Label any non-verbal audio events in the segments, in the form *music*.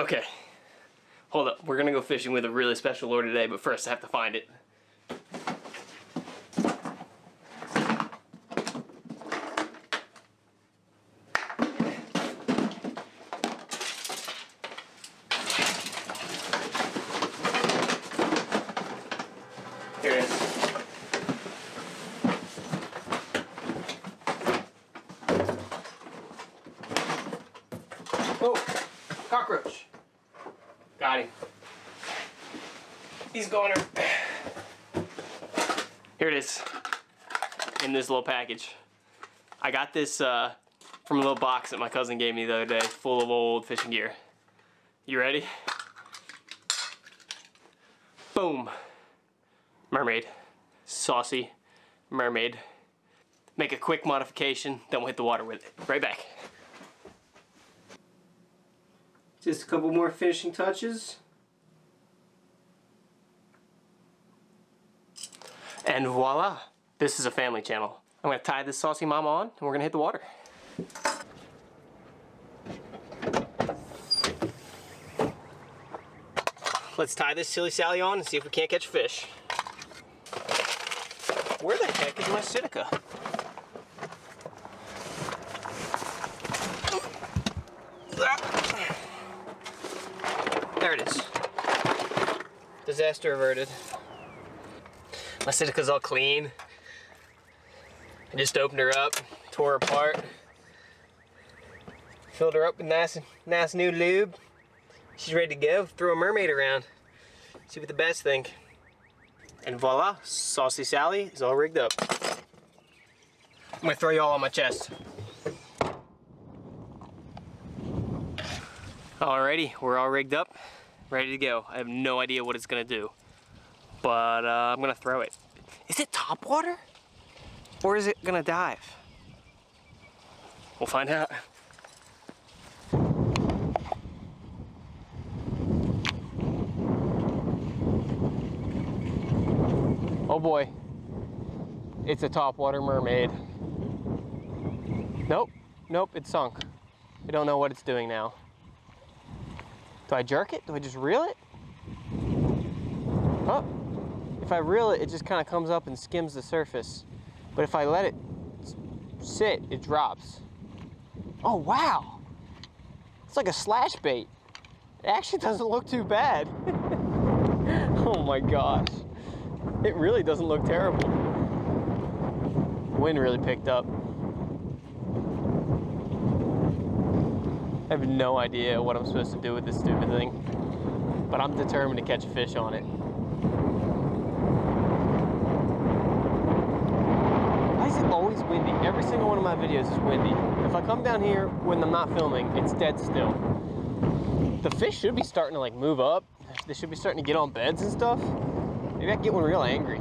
Okay. Hold up. We're gonna go fishing with a really special lure today, but first I have to find it. Here it is. Oh, cockroach. Got him. He's going. Here it is. In this little package. I got this uh, from a little box that my cousin gave me the other day, full of old fishing gear. You ready? Boom. Mermaid. Saucy mermaid. Make a quick modification, then we'll hit the water with it. Right back. Just a couple more finishing touches. And voila, this is a family channel. I'm gonna tie this saucy mama on and we're gonna hit the water. Let's tie this silly Sally on and see if we can't catch fish. Where the heck is my Citica? There it is. Disaster averted. My Citica's all clean. I just opened her up, tore her apart, filled her up with nice, nice new lube. She's ready to go. Throw a mermaid around. See what the best think. And voila, Saucy Sally is all rigged up. I'm gonna throw you all on my chest. Alrighty, we're all rigged up, ready to go. I have no idea what it's gonna do, but uh, I'm gonna throw it. Is it top water? Or is it gonna dive? We'll find out. Oh boy, it's a topwater mermaid. Nope, nope, it's sunk. I don't know what it's doing now. Do I jerk it? Do I just reel it? Oh, if I reel it, it just kind of comes up and skims the surface. But if I let it sit, it drops. Oh, wow. It's like a slash bait. It actually doesn't look too bad. *laughs* oh my gosh. It really doesn't look terrible. Wind really picked up. I have no idea what I'm supposed to do with this stupid thing, but I'm determined to catch a fish on it. Why is it always windy? Every single one of my videos is windy. If I come down here when I'm not filming, it's dead still. The fish should be starting to like move up. They should be starting to get on beds and stuff. Maybe I get one real angry.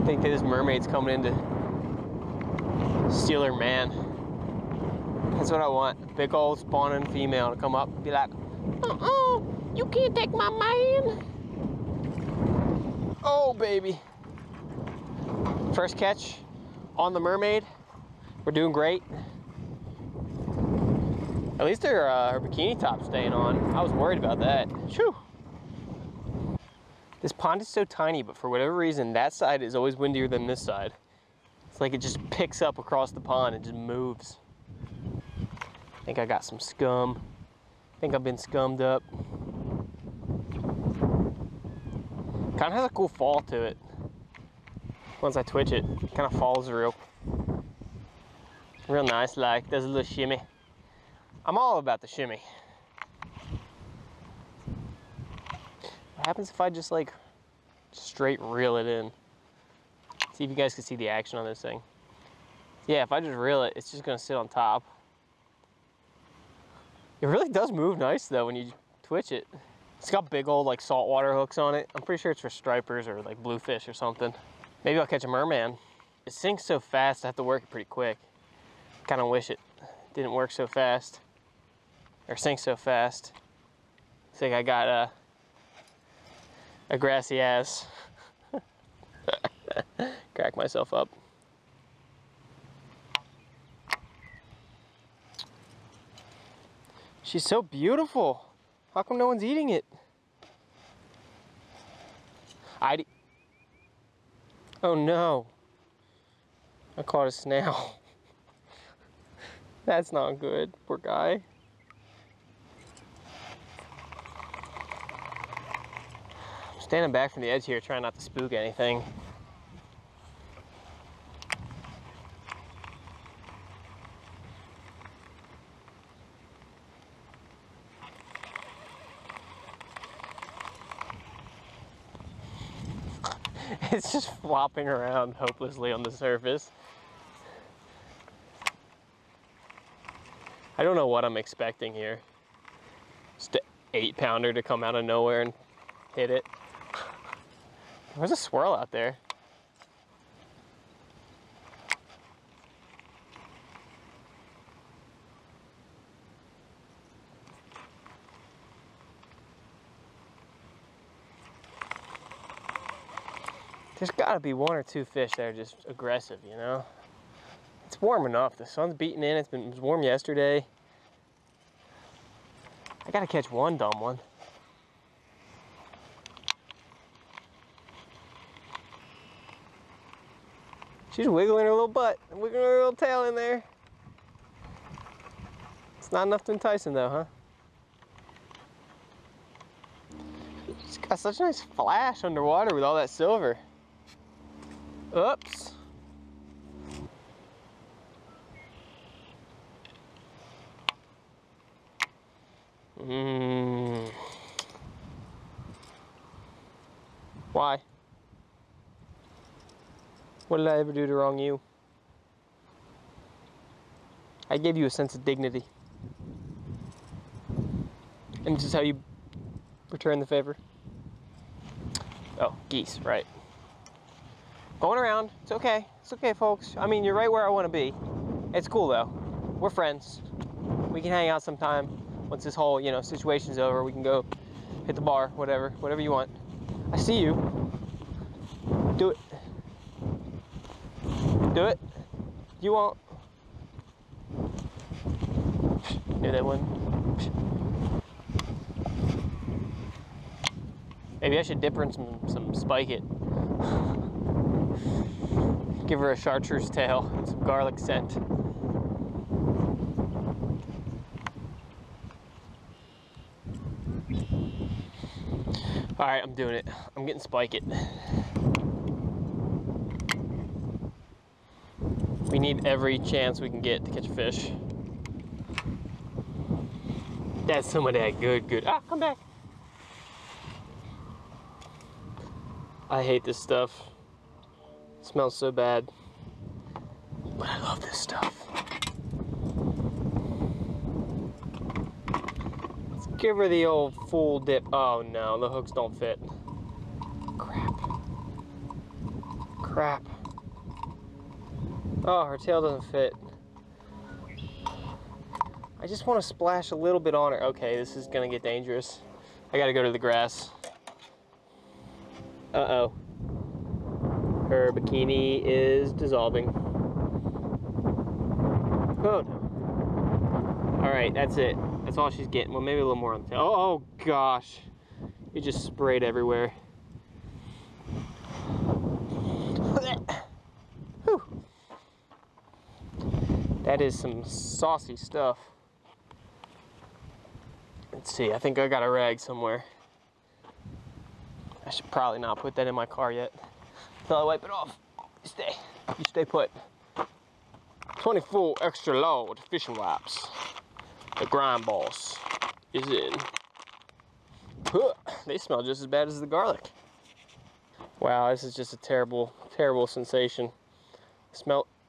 I think that this mermaid's coming in to steal her man. That's what I want. Big old spawning female to come up and be like, uh-uh, you can't take my man. Oh, baby. First catch on the mermaid. We're doing great. At least her, uh, her bikini top's staying on. I was worried about that. Shoo. This pond is so tiny, but for whatever reason, that side is always windier than this side. It's like it just picks up across the pond and just moves. I think I got some scum. I think I've been scummed up. Kind of has a cool fall to it. Once I twitch it, it kind of falls real, real nice like, does a little shimmy. I'm all about the shimmy. What happens if I just like straight reel it in? See if you guys can see the action on this thing. Yeah, if I just reel it, it's just gonna sit on top. It really does move nice though when you twitch it. It's got big old like saltwater hooks on it. I'm pretty sure it's for stripers or like bluefish or something. Maybe I'll catch a merman. It sinks so fast, I have to work it pretty quick. Kind of wish it didn't work so fast or sink so fast. I think I got a, a grassy ass. *laughs* Crack myself up. She's so beautiful. How come no one's eating it? I. Oh no. I caught a snail. *laughs* That's not good, poor guy. I'm standing back from the edge here trying not to spook anything. *laughs* it's just flopping around hopelessly on the surface. I don't know what I'm expecting here. Just an eight pounder to come out of nowhere and hit it. There's a swirl out there. There's gotta be one or two fish that are just aggressive, you know? It's warm enough. The sun's beating in. It's been it was warm yesterday. I gotta catch one dumb one. She's wiggling her little butt, wiggling her little tail in there. It's not enough to entice him though, huh? She's got such a nice flash underwater with all that silver. Oops. Mm. Why? What did I ever do to wrong you? I gave you a sense of dignity. And this is how you return the favor. Oh, geese, right. Going around. It's okay. It's okay, folks. I mean, you're right where I want to be. It's cool, though. We're friends. We can hang out sometime. Once this whole, you know, situation's over, we can go hit the bar, whatever, whatever you want. I see you. Do it. Do it. You won't. Knew that one. Maybe I should dip her in some, some Spike-It. Give her a chartreuse tail and some garlic scent. All right, I'm doing it. I'm getting Spike-It. We need every chance we can get to catch a fish. That's some of that good, good. Ah, come back. I hate this stuff. Smells so bad. But I love this stuff. Let's give her the old full dip. Oh no, the hooks don't fit. Crap. Crap. Oh, her tail doesn't fit. I just want to splash a little bit on her. Okay, this is gonna get dangerous. I gotta go to the grass. Uh-oh. Her bikini is dissolving. Oh no. All right, that's it. That's all she's getting. Well, maybe a little more on the tail. Oh, gosh. You just sprayed everywhere. Whew. That is some saucy stuff. Let's see, I think I got a rag somewhere. I should probably not put that in my car yet. Until I wipe it off. You stay. You stay put. 24 extra load fishing wipes. The grind boss is in. They smell just as bad as the garlic. Wow, this is just a terrible, terrible sensation. Smell *coughs*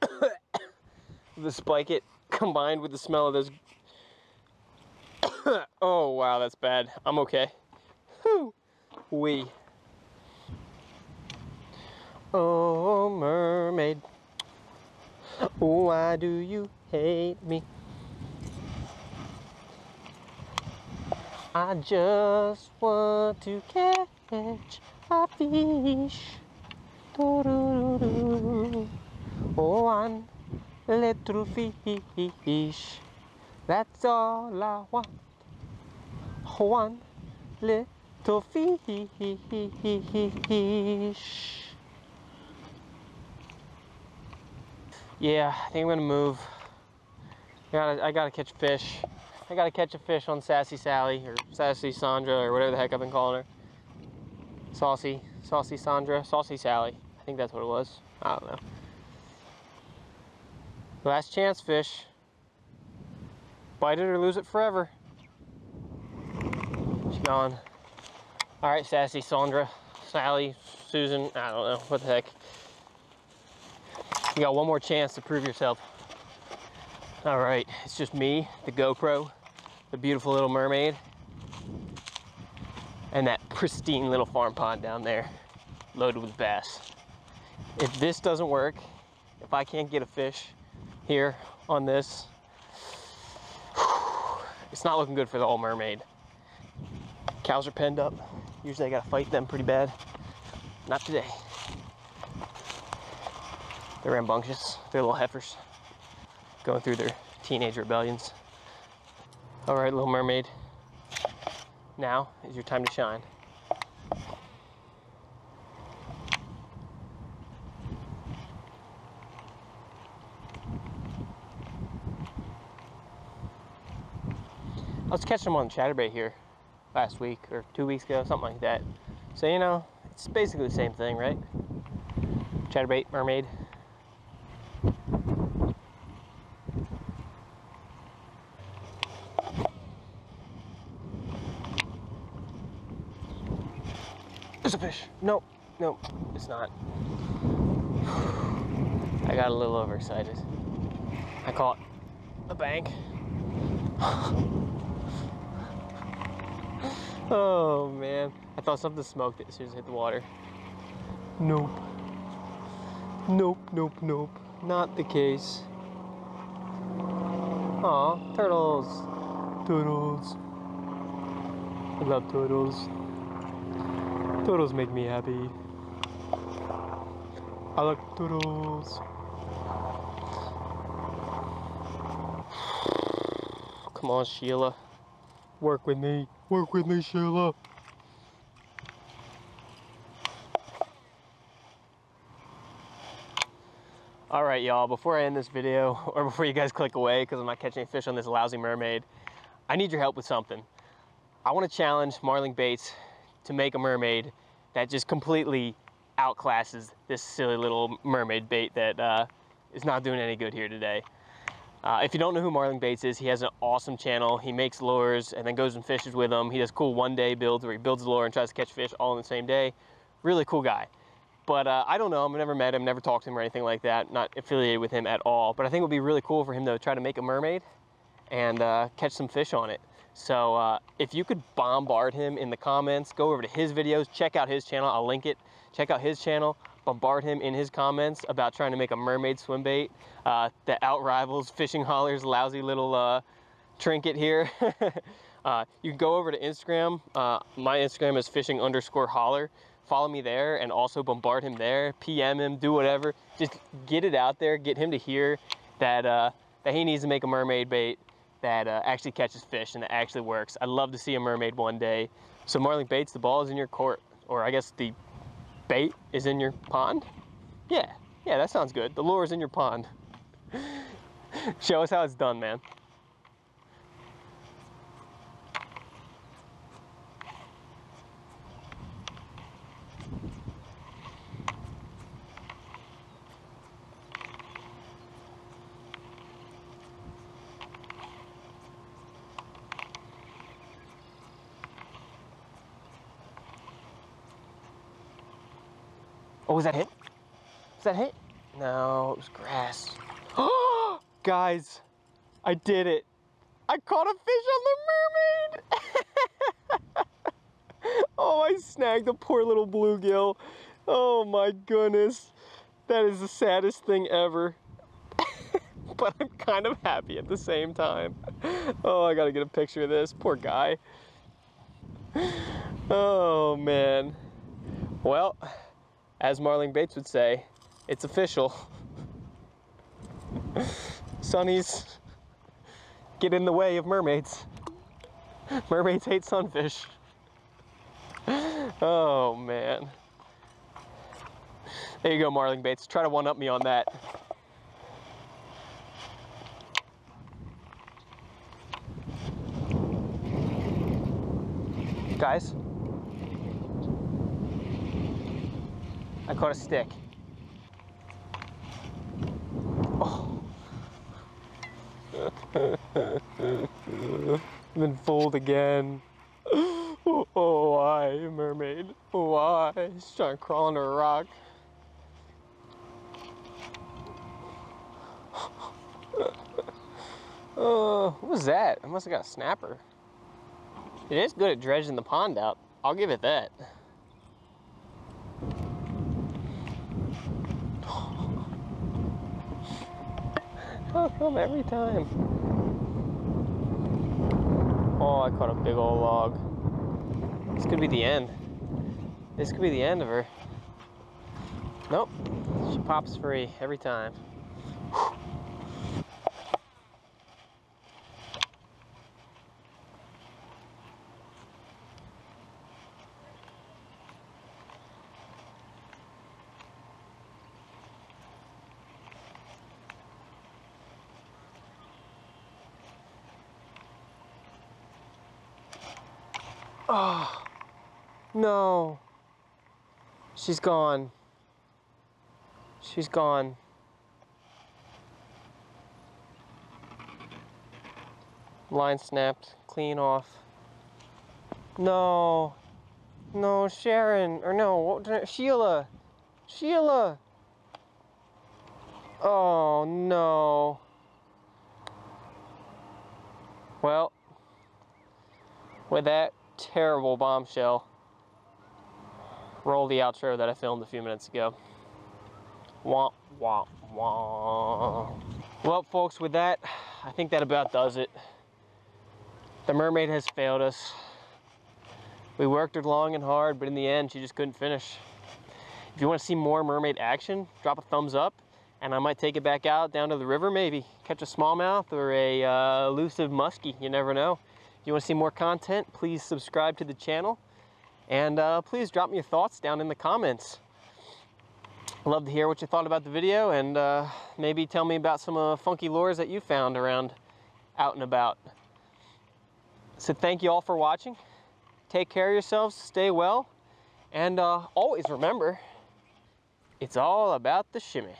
the Spike-It combined with the smell of those. *coughs* oh wow, that's bad. I'm okay. Whew. We. Oh, mermaid. Why do you hate me? I just want to catch a fish. Oh, one little fish. That's all I want. one little fish. Yeah, I think I'm gonna move. I gotta, I gotta catch fish. I gotta catch a fish on Sassy Sally or Sassy Sandra or whatever the heck I've been calling her. Saucy, Saucy Sandra, Saucy Sally. I think that's what it was. I don't know. Last chance fish. Bite it or lose it forever. She's gone. All right, Sassy Sandra, Sally, Susan, I don't know, what the heck. You got one more chance to prove yourself. All right, it's just me, the GoPro, the beautiful little mermaid, and that pristine little farm pond down there, loaded with bass. If this doesn't work, if I can't get a fish here on this, *sighs* it's not looking good for the old mermaid. Cows are penned up. Usually I gotta fight them pretty bad. Not today. They're rambunctious. They're little heifers going through their teenage rebellions. All right, Little Mermaid. Now is your time to shine. I was catching them on chatterbait here last week or two weeks ago, something like that. So, you know, it's basically the same thing, right? Chatterbait, mermaid, There's a fish. Nope, nope, it's not. I got a little overexcited. I caught a bank. *laughs* oh man, I thought something smoked it as soon as it hit the water. Nope. Nope, nope, nope. Not the case. Aw, turtles. Turtles. I love turtles. Turtles make me happy. I like turtles. Come on, Sheila. Work with me. Work with me, Sheila. All right, y'all, before I end this video, *laughs* or before you guys click away because I'm not catching any fish on this lousy mermaid, I need your help with something. I want to challenge Marling Baits to make a mermaid that just completely outclasses this silly little mermaid bait that uh, is not doing any good here today. Uh, if you don't know who Marling Baits is, he has an awesome channel. He makes lures and then goes and fishes with them. He does cool one-day builds where he builds a lure and tries to catch fish all in the same day. Really cool guy. But uh, I don't know I've never met him, never talked to him or anything like that, not affiliated with him at all. But I think it would be really cool for him to try to make a mermaid and uh, catch some fish on it. So uh, if you could bombard him in the comments, go over to his videos, check out his channel, I'll link it. Check out his channel, bombard him in his comments about trying to make a mermaid swim bait uh, that outrivals Fishing Holler's lousy little uh, trinket here. *laughs* uh, you can go over to Instagram. Uh, my Instagram is fishing underscore holler. Follow me there and also bombard him there, PM him, do whatever. Just get it out there, get him to hear that, uh, that he needs to make a mermaid bait that uh, actually catches fish and that actually works. I'd love to see a mermaid one day. So Marling Baits, the ball is in your court, or I guess the bait is in your pond? Yeah, yeah, that sounds good. The lure is in your pond. *laughs* Show us how it's done, man. Was that hit? Was that hit? No, it was grass. *gasps* Guys, I did it. I caught a fish on the mermaid. *laughs* oh, I snagged a poor little bluegill. Oh my goodness. That is the saddest thing ever. *laughs* but I'm kind of happy at the same time. *laughs* Oh, I gotta get a picture of this. Poor guy. *sighs* Oh man. Well, as Marling Baits would say, it's official. Sunnies get in the way of mermaids. Mermaids hate sunfish. Oh man. There you go, marling Baits. Try to one up me on that. Guys, caught a stick. Oh. *laughs* been fooled again. *gasps* Oh, why, mermaid? Why? She's trying to crawl under a rock. *gasps* Oh, what was that? I must have got a snapper. It is good at dredging the pond out. I'll give it that. Come every time? Oh, I caught a big old log. This could be the end. This could be the end of her. Nope, she pops free every time. Oh, no. She's gone. She's gone. Line snapped, clean off. No. No, Sharon, or no, Sheila. Sheila. Oh, no. Well, with that, terrible bombshell. Roll the outro that I filmed a few minutes ago. Wah, wah, wah. Well, folks, with that, I think that about does it. The mermaid has failed us. We worked her long and hard, but in the end, she just couldn't finish. If you want to see more mermaid action, drop a thumbs up, and I might take it back out down to the river maybe. Catch a smallmouth or a uh, elusive muskie, you never know you want to see more content, please subscribe to the channel. And uh, please drop me your thoughts down in the comments. I'd love to hear what you thought about the video and uh, maybe tell me about some uh, funky lures that you found around out and about. So thank you all for watching. Take care of yourselves, stay well, and uh, always remember, it's all about the shimmy.